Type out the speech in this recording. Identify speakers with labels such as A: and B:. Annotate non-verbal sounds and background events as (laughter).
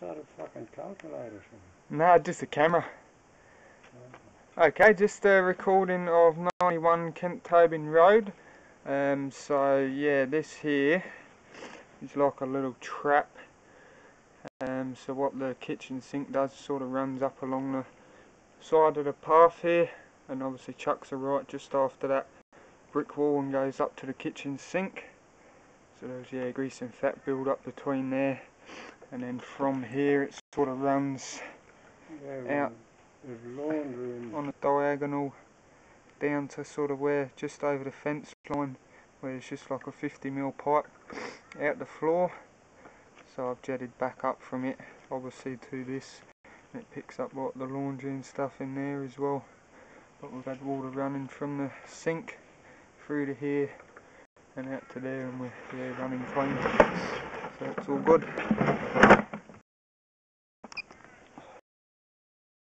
A: A fucking calculator?
B: No, just a camera. Okay, just a recording of 91 Kent Tobin Road. Um, so yeah, this here is like a little trap. Um, so what the kitchen sink does sort of runs up along the side of the path here and obviously chucks a right just after that brick wall and goes up to the kitchen sink. So there's yeah grease and fat build up between there and then from here it sort of runs
A: Yeah,
B: Out. On a diagonal down to sort of where just over the fence line where it's just like a 50 mil pipe (sniffs) out the floor. So I've jetted back up from it obviously to this. And it picks up what the laundry and stuff in there as well. But we've had water running from the sink through to here and out to there and we're yeah, running clean it's all good